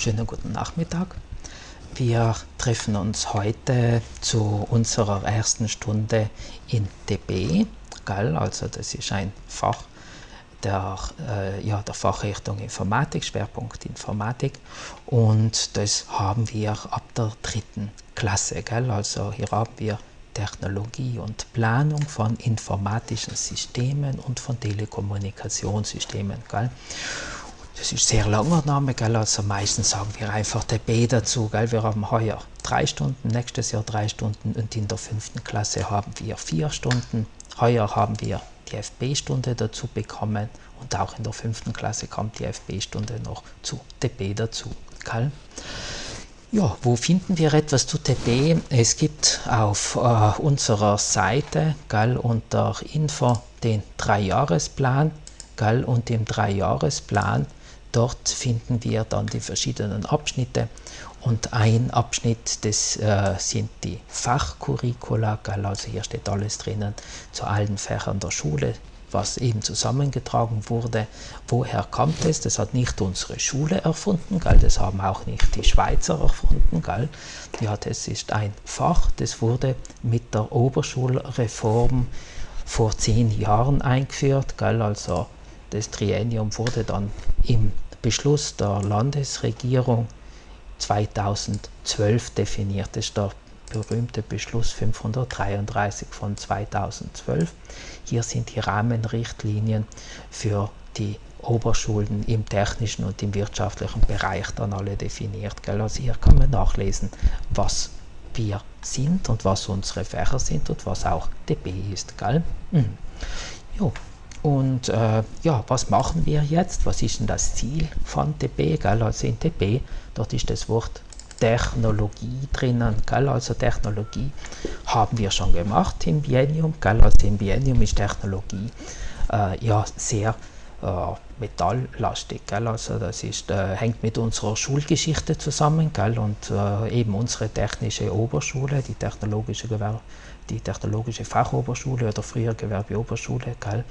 schönen guten Nachmittag. Wir treffen uns heute zu unserer ersten Stunde in DB. Gell? Also das ist ein Fach der, äh, ja, der Fachrichtung Informatik, Schwerpunkt Informatik. Und das haben wir ab der dritten Klasse. Gell? Also hier haben wir Technologie und Planung von informatischen Systemen und von Telekommunikationssystemen. Gell? Das ist ein sehr langer Name, gell? also meistens sagen wir einfach DB dazu. Gell? Wir haben heuer drei Stunden, nächstes Jahr drei Stunden und in der fünften Klasse haben wir vier Stunden. Heuer haben wir die FB-Stunde dazu bekommen und auch in der fünften Klasse kommt die FB-Stunde noch zu DB dazu. Gell? Ja, wo finden wir etwas zu TP? Es gibt auf äh, unserer Seite gell, unter Info den Dreijahresplan gell, und im Dreijahresplan dort finden wir dann die verschiedenen Abschnitte und ein Abschnitt, das äh, sind die Fachcurricula, also hier steht alles drinnen zu allen Fächern der Schule, was eben zusammengetragen wurde. Woher kommt es? Das hat nicht unsere Schule erfunden, gell? das haben auch nicht die Schweizer erfunden. Gell? Ja, das ist ein Fach, das wurde mit der Oberschulreform vor zehn Jahren eingeführt. Gell? Also das Triennium wurde dann im Beschluss der Landesregierung 2012 definiert. Das ist der berühmte Beschluss 533 von 2012. Hier sind die Rahmenrichtlinien für die Oberschulen im technischen und im wirtschaftlichen Bereich dann alle definiert. Gell? Also hier kann man nachlesen, was wir sind und was unsere Fächer sind und was auch DB ist. Gell? Mhm. Jo. Und äh, ja, was machen wir jetzt? Was ist denn das Ziel von DB? Gell? Also in DB, dort ist das Wort Technologie drinnen. Gell? Also Technologie haben wir schon gemacht im Biennium. Gell? Also im Biennium ist Technologie äh, ja sehr äh, metalllastig. Gell? Also das ist, äh, hängt mit unserer Schulgeschichte zusammen gell? und äh, eben unsere technische Oberschule, die technologische Gewerbe die Technologische Fachoberschule oder früher Gewerbeoberschule, gell,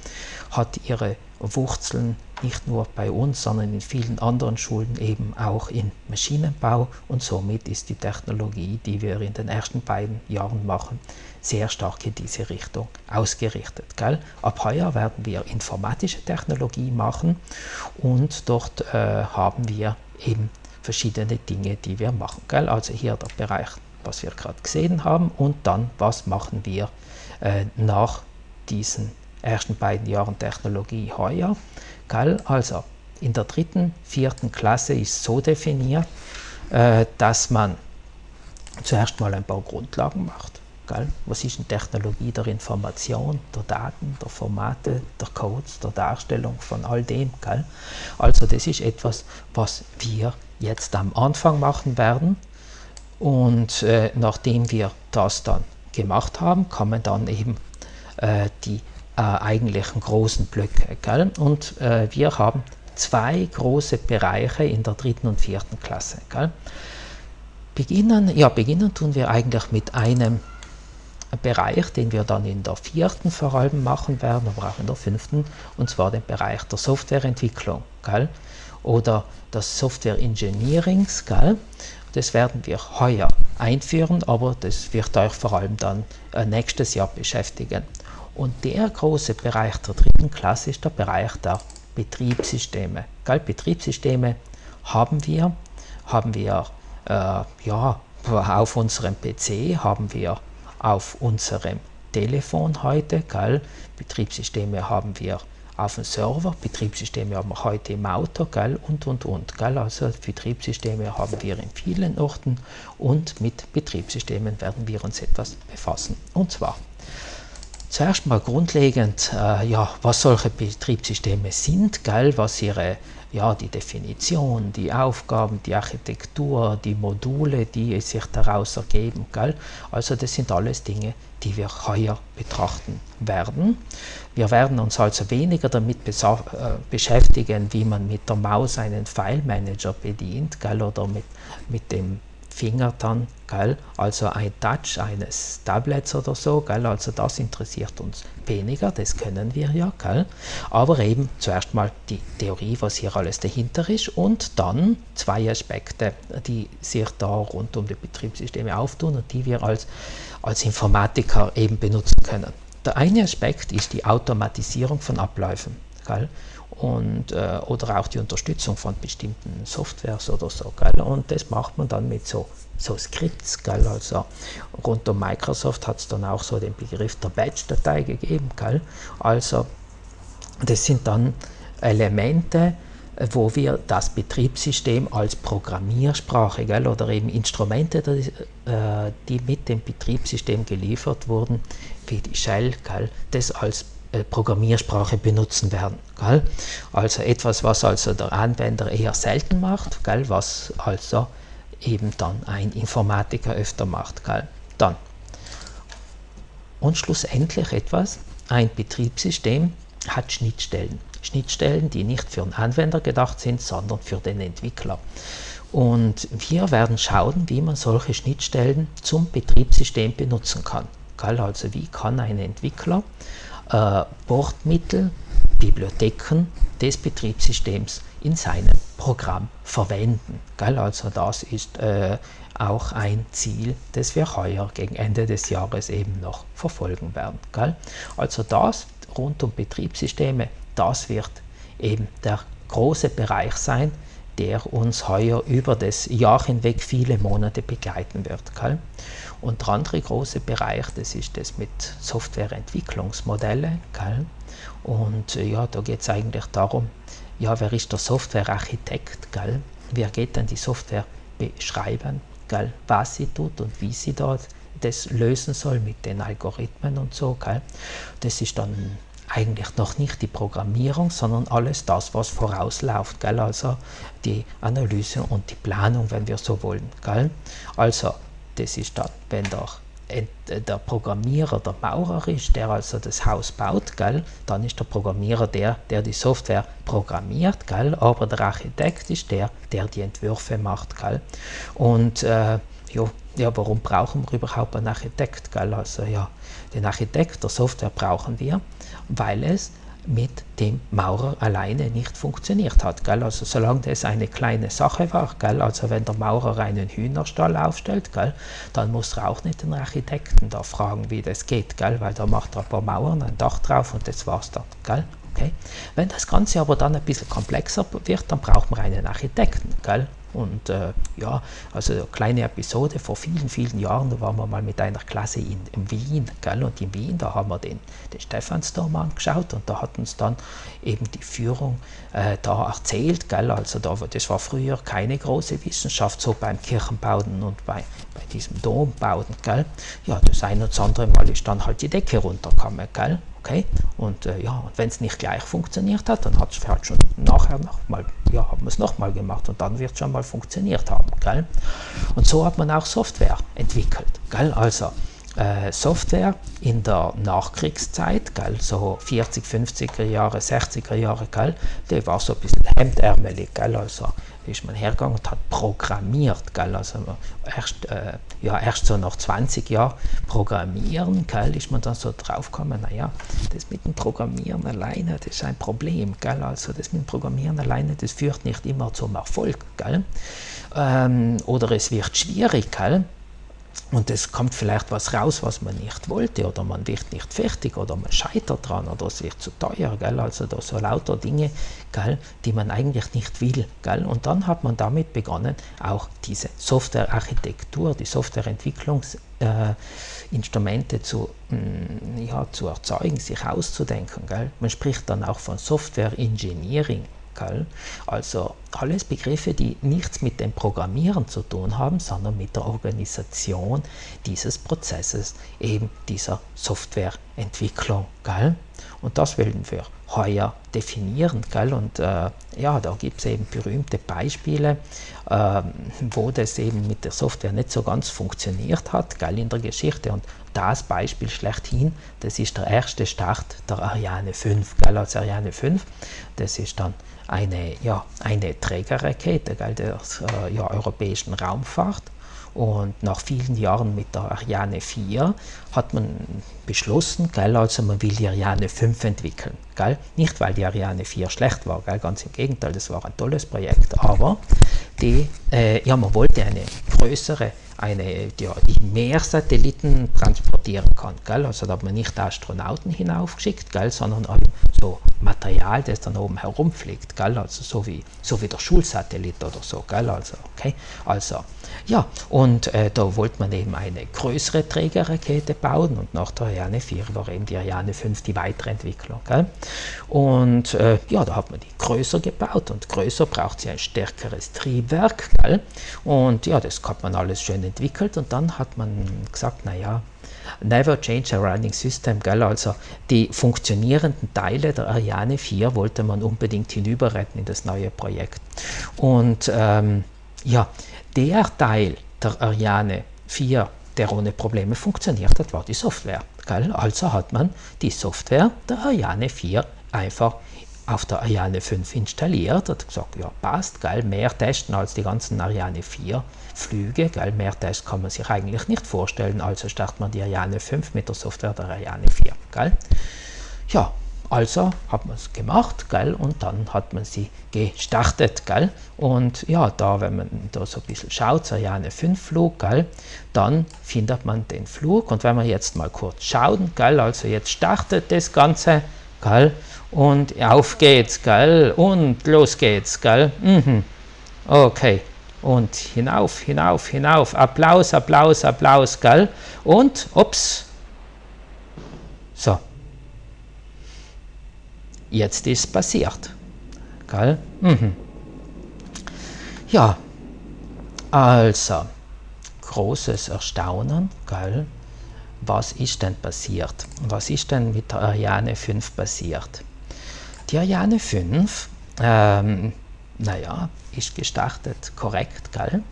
hat ihre Wurzeln nicht nur bei uns, sondern in vielen anderen Schulen eben auch im Maschinenbau und somit ist die Technologie, die wir in den ersten beiden Jahren machen, sehr stark in diese Richtung ausgerichtet. Gell? Ab heuer werden wir informatische Technologie machen und dort äh, haben wir eben verschiedene Dinge, die wir machen. Gell? Also hier der Bereich was wir gerade gesehen haben und dann, was machen wir äh, nach diesen ersten beiden Jahren Technologie heuer. Gell? Also in der dritten, vierten Klasse ist so definiert, äh, dass man zuerst mal ein paar Grundlagen macht. Gell? Was ist eine Technologie der Information, der Daten, der Formate, der Codes, der Darstellung von all dem? Gell? Also das ist etwas, was wir jetzt am Anfang machen werden und äh, nachdem wir das dann gemacht haben, kommen dann eben äh, die äh, eigentlichen großen Blöcke. Gell? Und äh, wir haben zwei große Bereiche in der dritten und vierten Klasse. Gell? Beginnen, ja, beginnen tun wir eigentlich mit einem Bereich, den wir dann in der vierten vor allem machen werden, aber auch in der fünften, und zwar den Bereich der Softwareentwicklung gell? oder des Software Engineerings. Gell? Das werden wir heuer einführen, aber das wird euch vor allem dann äh, nächstes Jahr beschäftigen. Und der große Bereich der dritten Klasse ist der Bereich der Betriebssysteme. Gell? Betriebssysteme haben wir, haben wir äh, ja, auf unserem PC, haben wir auf unserem Telefon heute. Gell? Betriebssysteme haben wir auf dem Server. Betriebssysteme haben wir heute im Auto, gell, und, und, und. Gell. Also Betriebssysteme haben wir in vielen Orten und mit Betriebssystemen werden wir uns etwas befassen. Und zwar zuerst mal grundlegend, äh, ja, was solche Betriebssysteme sind, gell, was ihre ja, die Definition, die Aufgaben, die Architektur, die Module, die sich daraus ergeben. Gell? Also das sind alles Dinge, die wir heuer betrachten werden. Wir werden uns also weniger damit äh, beschäftigen, wie man mit der Maus einen File Manager bedient gell? oder mit, mit dem Finger dann, gell? also ein Touch eines Tablets oder so, gell? also das interessiert uns weniger, das können wir ja, gell? aber eben zuerst mal die Theorie, was hier alles dahinter ist und dann zwei Aspekte, die sich da rund um die Betriebssysteme auftun und die wir als, als Informatiker eben benutzen können. Der eine Aspekt ist die Automatisierung von Abläufen. Gell? Und, äh, oder auch die Unterstützung von bestimmten Softwares oder so. Gell? Und das macht man dann mit so, so Skripts. Gell? Also rund um Microsoft hat es dann auch so den Begriff der Batch-Datei gegeben. Gell? Also das sind dann Elemente, wo wir das Betriebssystem als Programmiersprache gell, oder eben Instrumente, die, äh, die mit dem Betriebssystem geliefert wurden, wie die Shell, gell, das als Programmiersprache benutzen werden. Gell? Also etwas, was also der Anwender eher selten macht, gell? was also eben dann ein Informatiker öfter macht. Gell? Dann. Und schlussendlich etwas, ein Betriebssystem hat Schnittstellen. Schnittstellen, die nicht für den Anwender gedacht sind, sondern für den Entwickler. Und wir werden schauen, wie man solche Schnittstellen zum Betriebssystem benutzen kann. Also wie kann ein Entwickler äh, Bordmittel, Bibliotheken des Betriebssystems in seinem Programm verwenden. Gell? Also das ist äh, auch ein Ziel, das wir heuer gegen Ende des Jahres eben noch verfolgen werden. Gell? Also das rund um Betriebssysteme, das wird eben der große Bereich sein, der uns heuer über das Jahr hinweg viele Monate begleiten wird. Gell? Und der andere große Bereich, das ist das mit Softwareentwicklungsmodelle. Gell? Und äh, ja, da geht es eigentlich darum, ja, wer ist der Softwarearchitekt? Gell? Wer geht dann die Software beschreiben? Gell? Was sie tut und wie sie dort das lösen soll mit den Algorithmen und so. Gell? Das ist dann eigentlich noch nicht die Programmierung, sondern alles das, was vorausläuft. Gell? Also die Analyse und die Planung, wenn wir so wollen. Gell? Also das ist dann, wenn der, der Programmierer der Maurer ist, der also das Haus baut, gell, dann ist der Programmierer der, der die Software programmiert, gell, aber der Architekt ist der, der die Entwürfe macht. Gell. Und äh, ja, ja, warum brauchen wir überhaupt einen Architekt? Gell? Also ja, den Architekt der Software brauchen wir, weil es mit dem Maurer alleine nicht funktioniert hat. Gell? Also solange das eine kleine Sache war, gell? also wenn der Maurer einen Hühnerstall aufstellt, gell? dann muss er auch nicht den Architekten da fragen, wie das geht, gell? weil da macht er ein paar Mauern, ein Dach drauf und das war's dann. Gell? Okay? Wenn das Ganze aber dann ein bisschen komplexer wird, dann braucht man einen Architekten. Gell? Und äh, ja, also eine kleine Episode vor vielen, vielen Jahren, da waren wir mal mit einer Klasse in, in Wien. Gell? Und in Wien, da haben wir den, den Stephansdom angeschaut und da hat uns dann eben die Führung äh, da erzählt. Gell? Also da, das war früher keine große Wissenschaft, so beim Kirchenbauen und bei, bei diesem Dombauen. Gell? Ja, das eine oder andere Mal ist dann halt die Decke runtergekommen. Gell? Okay? Und äh, ja, wenn es nicht gleich funktioniert hat, dann hat es halt schon nachher nochmal, ja, haben wir es nochmal gemacht und dann wird es schon mal funktioniert haben. Gell? Und so hat man auch Software entwickelt. Gell? Also äh, Software in der Nachkriegszeit, gell, so 40, 50er Jahre, 60er Jahre, gell, die war so ein bisschen hemdärmelig, gell, also ist man hergegangen und hat programmiert, gell, also erst, äh, ja, erst so nach 20 Jahren Programmieren, gell, ist man dann so draufgekommen, naja, das mit dem Programmieren alleine, das ist ein Problem, gell, also das mit dem Programmieren alleine, das führt nicht immer zum Erfolg, gell, ähm, oder es wird schwierig, gell, und es kommt vielleicht was raus, was man nicht wollte, oder man wird nicht fertig, oder man scheitert dran, oder es wird zu teuer, gell? also da so lauter Dinge, gell? die man eigentlich nicht will. Gell? Und dann hat man damit begonnen, auch diese Softwarearchitektur, die Softwareentwicklungsinstrumente äh, zu, mh, ja, zu erzeugen, sich auszudenken. Gell? Man spricht dann auch von Software Engineering. Also alles Begriffe, die nichts mit dem Programmieren zu tun haben, sondern mit der Organisation dieses Prozesses, eben dieser Softwareentwicklung. Gell? Und das wollen wir heuer definieren. Gell? Und äh, ja, da gibt es eben berühmte Beispiele, äh, wo das eben mit der Software nicht so ganz funktioniert hat, gell, in der Geschichte. Und das Beispiel schlechthin, das ist der erste Start der Ariane 5. Gell? Also Ariane 5, das ist dann eine, ja, eine Trägerrakete gell, der äh, ja, europäischen Raumfahrt. Und nach vielen Jahren mit der Ariane 4 hat man beschlossen, gell, also man will die Ariane 5 entwickeln. Gell? Nicht, weil die Ariane 4 schlecht war, gell? ganz im Gegenteil, das war ein tolles Projekt, aber die, äh, ja, man wollte eine größere eine, die, die mehr Satelliten transportieren kann. Gell? Also da hat man nicht Astronauten hinaufgeschickt, gell? sondern so Material, das dann oben herumfliegt, gell? Also so wie, so wie der Schulsatellit oder so. Gell? Also, okay? also ja, und äh, da wollte man eben eine größere Trägerrakete bauen und nach der Ariane 4 war eben die Ariane 5 die Weiterentwicklung. Gell? Und äh, ja, da hat man die größer gebaut und größer braucht sie ein stärkeres Triebwerk. Gell? Und ja, das hat man alles schön entwickelt und dann hat man gesagt, naja, Never change a running system, gell? also die funktionierenden Teile der Ariane 4 wollte man unbedingt hinüberretten in das neue Projekt. Und ähm, ja, der Teil der Ariane 4, der ohne Probleme funktioniert hat, war die Software. Gell? Also hat man die Software der Ariane 4 einfach auf der Ariane 5 installiert und gesagt, ja passt, geil, mehr testen als die ganzen Ariane 4 Flüge, geil, mehr Tests kann man sich eigentlich nicht vorstellen, also startet man die Ariane 5 mit der Software der Ariane 4, geil. Ja, also hat man es gemacht, gell, und dann hat man sie gestartet, gell, und ja, da, wenn man da so ein bisschen schaut, Ariane 5 Flug, gell, dann findet man den Flug, und wenn wir jetzt mal kurz schauen, gell, also jetzt startet das Ganze, gell, und auf geht's, gell? Und los geht's, gell? Mhm. Okay. Und hinauf, hinauf, hinauf. Applaus, Applaus, Applaus, gell? Und, ups. So. Jetzt ist passiert. Gell? Mhm. Ja. Also, großes Erstaunen, gell? Was ist denn passiert? Was ist denn mit der Ariane 5 passiert? Die Ariane 5, ähm, naja, ist gestartet korrekt, gell?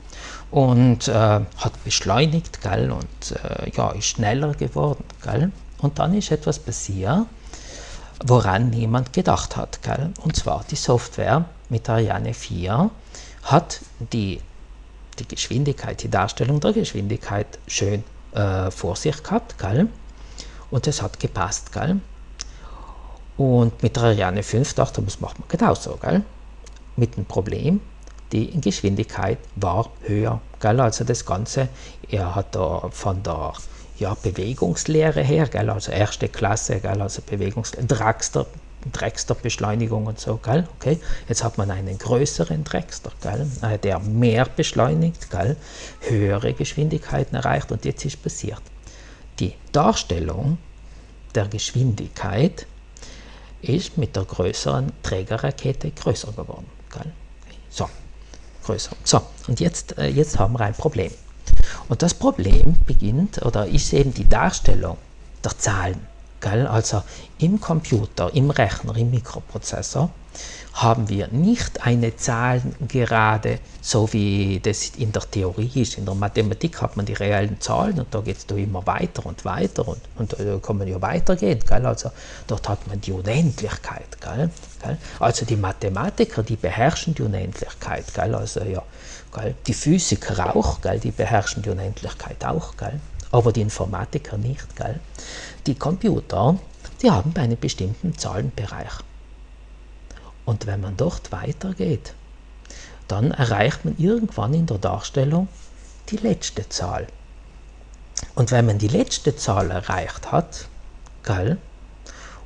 Und äh, hat beschleunigt, gell? Und äh, ja, ist schneller geworden, gell? Und dann ist etwas passiert, woran niemand gedacht hat, gell? Und zwar die Software mit Ariane 4 hat die, die Geschwindigkeit, die Darstellung der Geschwindigkeit schön äh, vor sich gehabt, gell? Und es hat gepasst, gell? Und mit der Ariane 5 dachte ich, das macht man genauso, gell? Mit dem Problem, die Geschwindigkeit war höher, gell? Also das Ganze, er hat da von der ja, Bewegungslehre her, gell? Also erste Klasse, gell? Also Bewegungslehre, Dragster, Dragster-Beschleunigung und so, gell? Okay, jetzt hat man einen größeren Dragster, gell? Äh, der mehr beschleunigt, gell? Höhere Geschwindigkeiten erreicht und jetzt ist passiert. Die Darstellung der Geschwindigkeit ist mit der größeren Trägerrakete größer geworden. Gell? So, größer. So, und jetzt, äh, jetzt haben wir ein Problem. Und das Problem beginnt oder ist eben die Darstellung der Zahlen. Gell? Also im Computer, im Rechner, im Mikroprozessor haben wir nicht eine Zahl gerade, so wie das in der Theorie ist. In der Mathematik hat man die reellen Zahlen und da geht es immer weiter und weiter und, und da kann man ja weitergehen. Gell? Also dort hat man die Unendlichkeit. Gell? Also die Mathematiker, die beherrschen die Unendlichkeit. Gell? Also ja, gell? die Physiker auch, gell? die beherrschen die Unendlichkeit auch. Gell? Aber die Informatiker nicht. Gell? Die Computer, die haben einen bestimmten Zahlenbereich. Und wenn man dort weitergeht, dann erreicht man irgendwann in der Darstellung die letzte Zahl. Und wenn man die letzte Zahl erreicht hat, gell,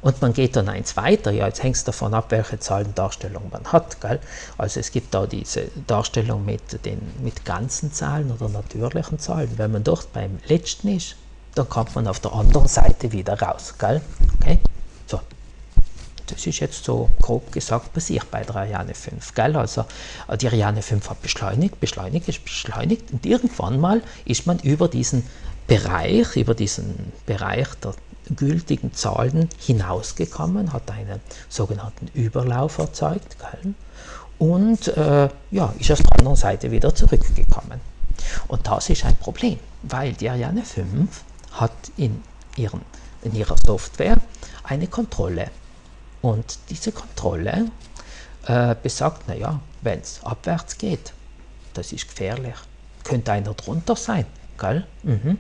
und man geht dann eins weiter, ja, jetzt hängt es davon ab, welche Zahlendarstellung man hat. Gell? Also es gibt da diese Darstellung mit, den, mit ganzen Zahlen oder natürlichen Zahlen. Wenn man dort beim letzten ist, dann kommt man auf der anderen Seite wieder raus. Gell? Okay? So, das ist jetzt so grob gesagt passiert bei der Ariane 5. Gell? Also äh, die Ariane 5 hat beschleunigt, beschleunigt, ist beschleunigt und irgendwann mal ist man über diesen Bereich, über diesen Bereich der gültigen Zahlen hinausgekommen, hat einen sogenannten Überlauf erzeugt und äh, ja, ist auf der anderen Seite wieder zurückgekommen. Und das ist ein Problem, weil die Ariane 5 hat in, ihren, in ihrer Software eine Kontrolle und diese Kontrolle äh, besagt, naja, wenn es abwärts geht, das ist gefährlich. könnte einer drunter sein, gell? Mhm.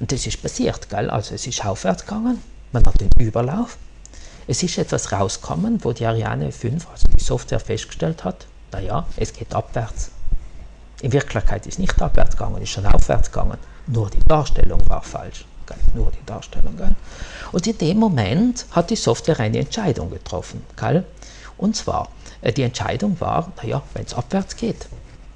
Und das ist passiert, gell? Also es ist aufwärts gegangen, man hat den Überlauf. Es ist etwas rausgekommen, wo die Ariane 5, also die Software festgestellt hat, naja, es geht abwärts. In Wirklichkeit ist nicht abwärts gegangen, ist schon aufwärts gegangen. Nur die Darstellung war falsch. Gell? Nur die Darstellung. Gell? Und in dem Moment hat die Software eine Entscheidung getroffen. Gell? Und zwar, äh, die Entscheidung war, naja, wenn es abwärts geht,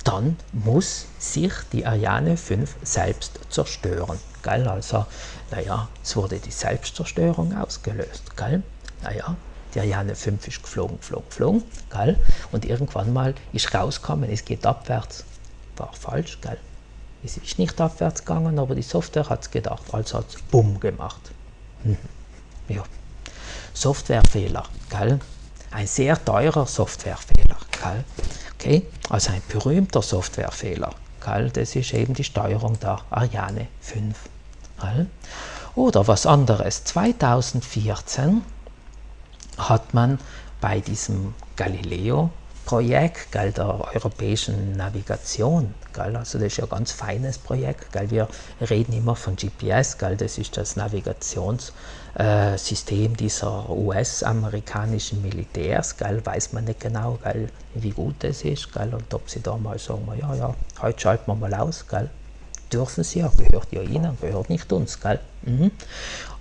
dann muss sich die Ariane 5 selbst zerstören. Gell? Also, naja, es wurde die Selbstzerstörung ausgelöst. Gell? Naja, die Ariane 5 ist geflogen, geflogen, geflogen. Gell? Und irgendwann mal ist rausgekommen, es geht abwärts. War falsch, gell? Es ist nicht abwärts gegangen, aber die Software hat es gedacht, also hat es Bumm gemacht. Mhm. Ja. Softwarefehler, gell? Ein sehr teurer Softwarefehler, gell? Okay, also ein berühmter Softwarefehler, gell? Das ist eben die Steuerung der Ariane 5. Gell? Oder was anderes, 2014 hat man bei diesem Galileo Projekt gell, der europäischen Navigation. Gell, also das ist ja ein ganz feines Projekt. Gell, wir reden immer von GPS, gell, das ist das Navigationssystem äh, dieser US-amerikanischen Militärs. Gell, weiß man nicht genau, gell, wie gut das ist gell, und ob sie da mal sagen, ja, ja, heute schalten wir mal aus. Gell. Dürfen sie ja, gehört ja ihnen, gehört nicht uns. Gell. Mhm.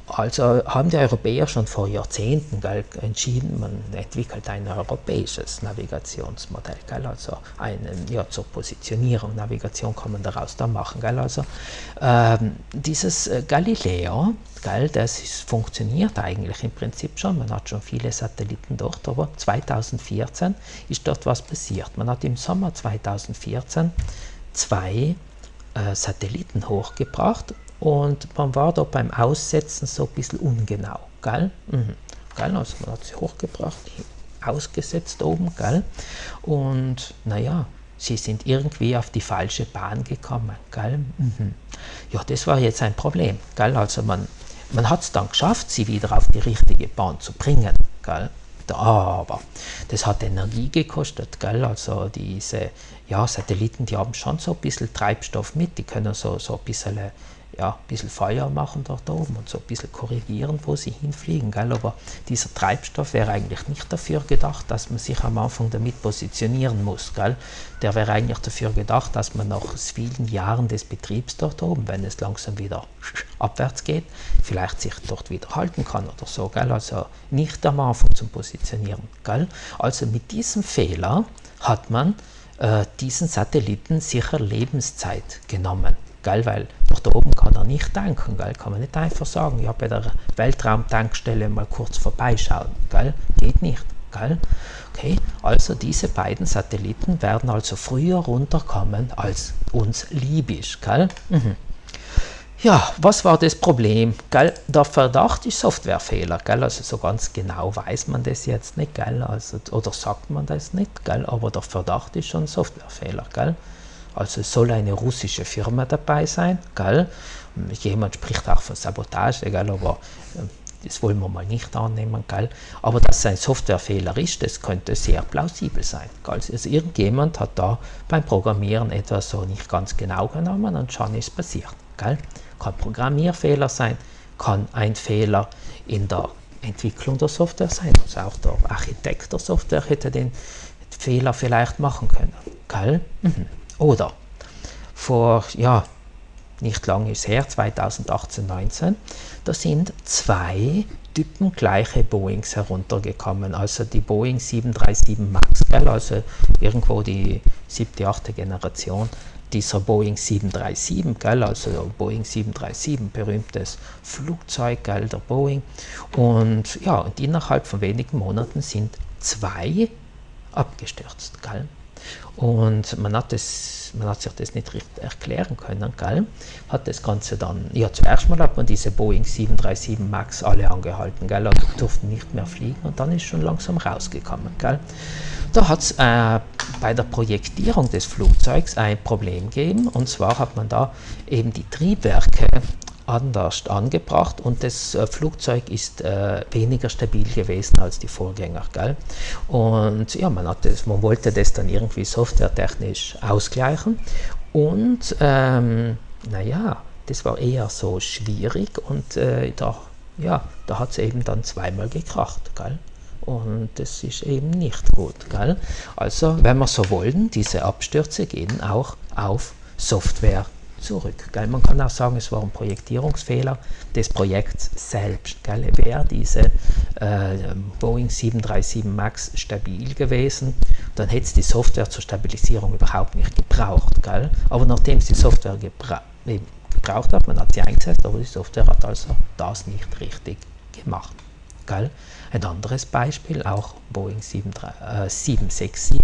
Also haben die Europäer schon vor Jahrzehnten gell, entschieden, man entwickelt ein europäisches Navigationsmodell, gell, also eine, ja, zur Positionierung, Navigation kann man daraus da machen. Gell, also ähm, dieses äh, Galileo, gell, das ist, funktioniert eigentlich im Prinzip schon, man hat schon viele Satelliten dort, aber 2014 ist dort was passiert. Man hat im Sommer 2014 zwei äh, Satelliten hochgebracht und man war da beim Aussetzen so ein bisschen ungenau. Gell? Mhm. Gell? Also man hat sie hochgebracht, ausgesetzt oben. Gell? Und naja, sie sind irgendwie auf die falsche Bahn gekommen. Gell? Mhm. Ja, das war jetzt ein Problem. Gell? Also man, man hat es dann geschafft, sie wieder auf die richtige Bahn zu bringen. Gell? Aber das hat Energie gekostet, gell? Also diese ja, Satelliten, die haben schon so ein bisschen Treibstoff mit, die können so, so ein bisschen ja, ein bisschen Feuer machen dort oben und so ein bisschen korrigieren, wo sie hinfliegen. Gell? Aber dieser Treibstoff wäre eigentlich nicht dafür gedacht, dass man sich am Anfang damit positionieren muss. Gell? Der wäre eigentlich dafür gedacht, dass man nach vielen Jahren des Betriebs dort oben, wenn es langsam wieder abwärts geht, vielleicht sich dort wieder halten kann oder so. Gell? Also nicht am Anfang zum Positionieren. Gell? Also mit diesem Fehler hat man äh, diesen Satelliten sicher Lebenszeit genommen. Gell? Weil da oben kann er nicht tanken, gell? kann man nicht einfach sagen, ja, bei der Weltraumtankstelle mal kurz vorbeischauen. Gell? Geht nicht. Gell? Okay, also diese beiden Satelliten werden also früher runterkommen als uns lieb ist. Gell? Mhm. Ja, was war das Problem? Gell? Der Verdacht ist Softwarefehler. Gell? Also so ganz genau weiß man das jetzt nicht, gell? Also, oder sagt man das nicht, gell? aber der Verdacht ist schon Softwarefehler. Gell? Also es soll eine russische Firma dabei sein, gell? Jemand spricht auch von Sabotage, gell? aber ähm, das wollen wir mal nicht annehmen, gell? Aber dass es ein Softwarefehler ist, das könnte sehr plausibel sein. Gell? Also irgendjemand hat da beim Programmieren etwas so nicht ganz genau genommen und schon ist passiert. Gell? Kann Programmierfehler sein, kann ein Fehler in der Entwicklung der Software sein. Also auch der Architekt der Software hätte den Fehler vielleicht machen können. Gell? Mhm. Oder vor, ja, nicht lange ist her, 2018, 19, da sind zwei typengleiche Boeings heruntergekommen, also die Boeing 737 MAX, gell, also irgendwo die siebte, achte Generation dieser Boeing 737, gell, also Boeing 737, berühmtes Flugzeug, gell, der Boeing. Und ja, und innerhalb von wenigen Monaten sind zwei abgestürzt. Gell. Und man hat, das, man hat sich das nicht richtig erklären können, gell? hat das Ganze dann, ja zuerst mal hat man diese Boeing 737 MAX alle angehalten, gell? Also durften nicht mehr fliegen und dann ist schon langsam rausgekommen. Gell? Da hat es äh, bei der Projektierung des Flugzeugs ein Problem gegeben und zwar hat man da eben die Triebwerke anders angebracht und das äh, Flugzeug ist äh, weniger stabil gewesen als die Vorgänger. Gell? Und ja, man, hat das, man wollte das dann irgendwie softwaretechnisch ausgleichen und ähm, naja, das war eher so schwierig und äh, da, ja, da hat es eben dann zweimal gekracht. Gell? Und das ist eben nicht gut. Gell? Also, wenn wir so wollen, diese Abstürze gehen auch auf Software zurück. Gell? Man kann auch sagen, es war ein Projektierungsfehler des Projekts selbst. Gell? Wäre diese äh, Boeing 737 MAX stabil gewesen, dann hätte es die Software zur Stabilisierung überhaupt nicht gebraucht. Gell? Aber nachdem es die Software gebra gebraucht hat, man hat sie eingesetzt, aber die Software hat also das nicht richtig gemacht. Gell? Ein anderes Beispiel, auch Boeing 767 äh,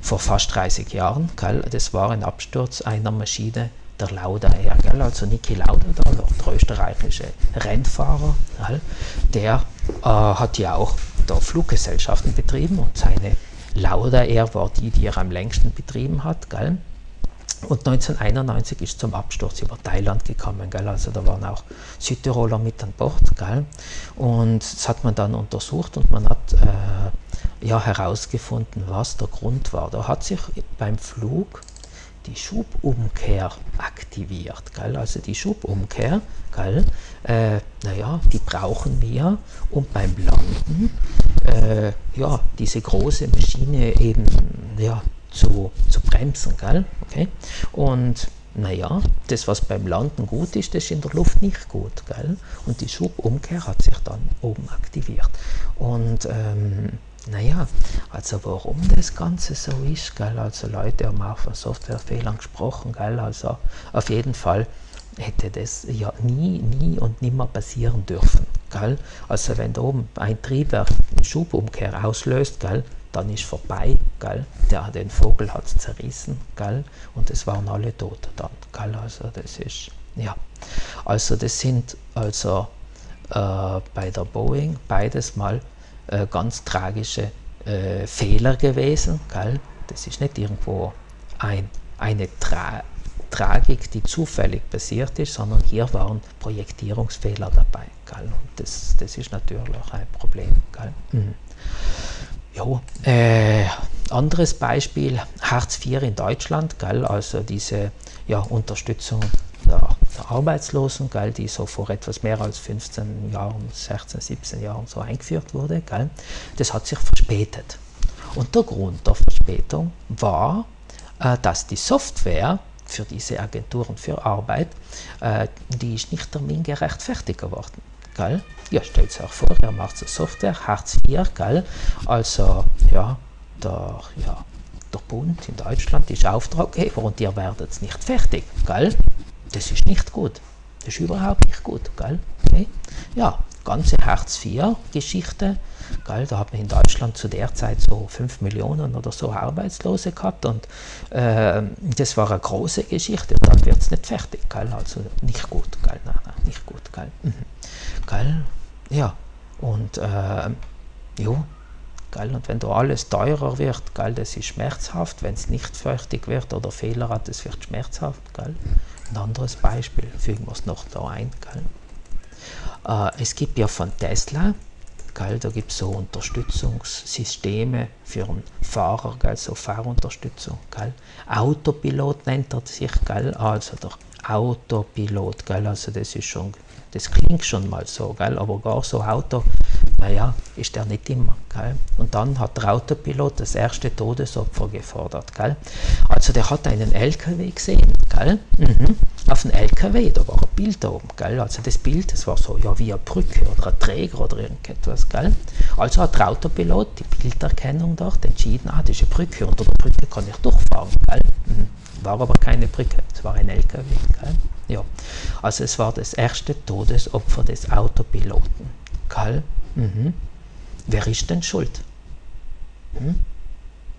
vor fast 30 Jahren. Gell? Das war ein Absturz einer Maschine der Lauda Air. Gell? Also Niki Lauda, der österreichische Rennfahrer, gell? der äh, hat ja auch der Fluggesellschaften betrieben und seine Lauda Air war die, die er am längsten betrieben hat. Gell? Und 1991 ist zum Absturz über Thailand gekommen, gell? also da waren auch Südtiroler mit an Bord. Gell? Und das hat man dann untersucht und man hat äh, ja, herausgefunden, was der Grund war. Da hat sich beim Flug die Schubumkehr aktiviert. Gell? Also die Schubumkehr, gell? Äh, naja, die brauchen wir, um beim Landen äh, ja, diese große Maschine eben ja, zu, zu bremsen. Gell? Okay? Und naja, das, was beim Landen gut ist, das ist in der Luft nicht gut. Gell? Und die Schubumkehr hat sich dann oben aktiviert. Und ähm, naja, also warum das Ganze so ist, gell? also Leute haben auch von Softwarefehlern gesprochen, gell? also auf jeden Fall hätte das ja nie, nie und nimmer passieren dürfen. Gell? Also wenn da oben ein Triebwerk eine Schubumkehr auslöst, gell, dann ist vorbei, gell? Der, den Vogel hat zerrissen, gell? Und es waren alle tot dann, gell? Also das ist, ja. Also das sind also äh, bei der Boeing beides mal äh, ganz tragische äh, Fehler gewesen, gell? Das ist nicht irgendwo ein, eine Tra Tragik, die zufällig passiert ist, sondern hier waren Projektierungsfehler dabei. Gell? Und das, das ist natürlich ein Problem. Gell? Mhm. Jo, äh, anderes Beispiel, Hartz IV in Deutschland, gell, also diese ja, Unterstützung der, der, Arbeitslosen, gell, die so vor etwas mehr als 15 Jahren, 16, 17 Jahren so eingeführt wurde, gell, das hat sich verspätet. Und der Grund der Verspätung war, äh, dass die Software für diese Agenturen für Arbeit, äh, die ist nicht termingerecht fertig geworden gell? Ja, stellt auch vor, er macht so Software, Hartz IV, gell? Also, ja, der, ja, der Bund in Deutschland ist Auftraggeber und ihr werdet nicht fertig, gell? Das ist nicht gut. Das ist überhaupt nicht gut, gell? Okay? Ja, ganze Hartz-IV-Geschichte. Da hat man in Deutschland zu der Zeit so 5 Millionen oder so Arbeitslose gehabt und äh, das war eine große Geschichte und dann wird es nicht fertig. Gell, also nicht gut, gell, nein, nein, nicht gut. Gell. Mhm. Gell? Ja, und äh, jo, gell? und wenn da alles teurer wird, gell, das ist schmerzhaft, wenn es nicht fertig wird oder Fehler hat, das wird schmerzhaft. Gell? Ein anderes Beispiel, fügen wir es noch da ein. Gell? Äh, es gibt ja von Tesla, gell, da gibt es so Unterstützungssysteme für einen Fahrer, gell, so Fahrunterstützung. Gell? Autopilot nennt er sich, gell, also der Autopilot, gell, also das ist schon das klingt schon mal so, gell? aber gar so Auto, naja, ist der nicht immer. Gell? Und dann hat der Autopilot das erste Todesopfer gefordert. Gell? Also der hat einen LKW gesehen, gell? Mhm. auf dem LKW, da war ein Bild da oben. Gell? Also das Bild, das war so ja, wie eine Brücke oder ein Träger oder irgendetwas. Gell? Also hat der Autopilot die Bilderkennung dort entschieden, ah, das ist eine Brücke, unter der Brücke kann ich durchfahren. Gell? Mhm. War aber keine Brücke, es war ein LKW. Gell? Ja. Also es war das erste Todesopfer des Autopiloten. Gell? Mhm. Wer ist denn schuld? Hm?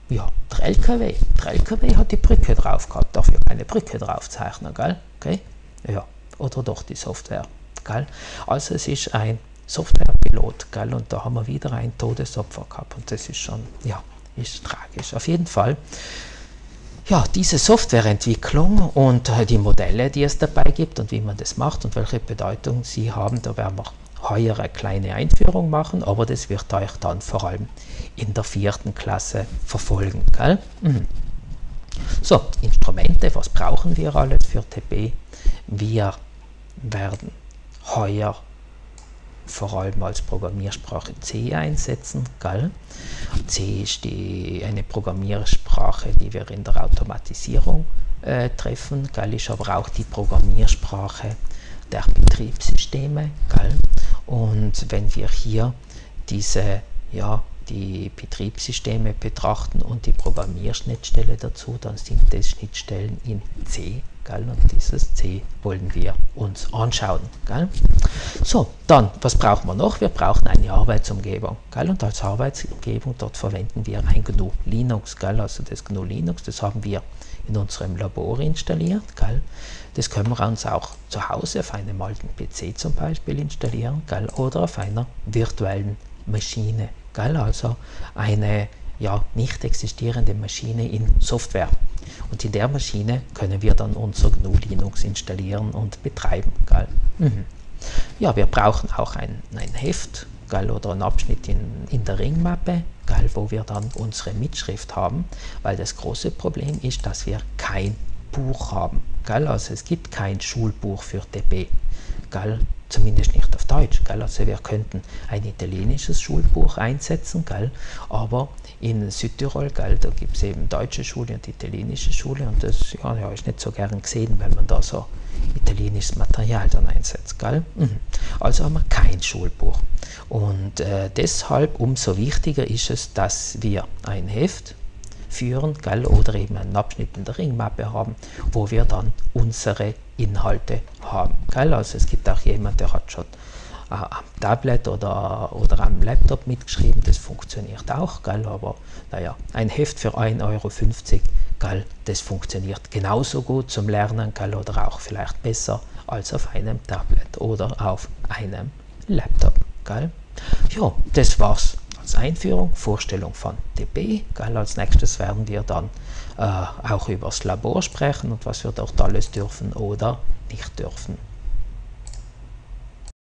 Ja, der LKW. Der LKW hat die Brücke drauf gehabt, darf ja keine Brücke draufzeichnen, gell? Okay? Ja, oder doch die Software, gell? Also es ist ein Softwarepilot, gell? Und da haben wir wieder ein Todesopfer gehabt und das ist schon, ja, ist tragisch. Auf jeden Fall ja, diese Softwareentwicklung und äh, die Modelle, die es dabei gibt und wie man das macht und welche Bedeutung sie haben, da werden wir heuer eine kleine Einführung machen, aber das wird euch dann vor allem in der vierten Klasse verfolgen. Gell? Mhm. So, Instrumente, was brauchen wir alles für TP? Wir werden heuer vor allem als Programmiersprache C einsetzen. Gell? C ist die, eine Programmiersprache, die wir in der Automatisierung äh, treffen, gell? ist aber auch die Programmiersprache der Betriebssysteme. Gell? Und wenn wir hier diese ja, die Betriebssysteme betrachten und die Programmierschnittstelle dazu, dann sind das Schnittstellen in C. Gell? Und dieses C wollen wir uns anschauen. Gell? So, dann, was brauchen wir noch? Wir brauchen eine Arbeitsumgebung. Gell? Und als Arbeitsumgebung, dort verwenden wir ein GNU Linux. Gell? Also das GNU Linux, das haben wir in unserem Labor installiert. Gell? Das können wir uns auch zu Hause auf einem alten PC zum Beispiel installieren gell? oder auf einer virtuellen Maschine. Gell? Also eine ja, nicht existierende Maschine in Software. Und in der Maschine können wir dann unser GNU Linux installieren und betreiben. Gell? Mhm. Ja, wir brauchen auch ein, ein Heft gell, oder einen Abschnitt in, in der Ringmappe, gell, wo wir dann unsere Mitschrift haben, weil das große Problem ist, dass wir kein Buch haben. Gell? Also es gibt kein Schulbuch für DB. Gell? Zumindest nicht auf Deutsch. Gell? Also wir könnten ein italienisches Schulbuch einsetzen, gell? aber in Südtirol, gell, da gibt es eben deutsche Schule und italienische Schule und das ja, ja, ist nicht so gern gesehen, wenn man da so italienisches Material dann einsetzt. Gell? Mhm. Also haben wir kein Schulbuch. Und äh, deshalb umso wichtiger ist es, dass wir ein Heft führen gell, oder eben einen Abschnitt in der Ringmappe haben, wo wir dann unsere Inhalte haben. Gell? Also es gibt auch jemand, der hat schon äh, am Tablet oder, oder am Laptop mitgeschrieben, das funktioniert auch, gell? aber naja, ein Heft für 1,50 Euro, gell? das funktioniert genauso gut zum Lernen gell? oder auch vielleicht besser als auf einem Tablet oder auf einem Laptop. Gell? Ja, das war's als Einführung, Vorstellung von DB. Als nächstes werden wir dann äh, auch über das Labor sprechen und was wir dort alles dürfen oder nicht dürfen.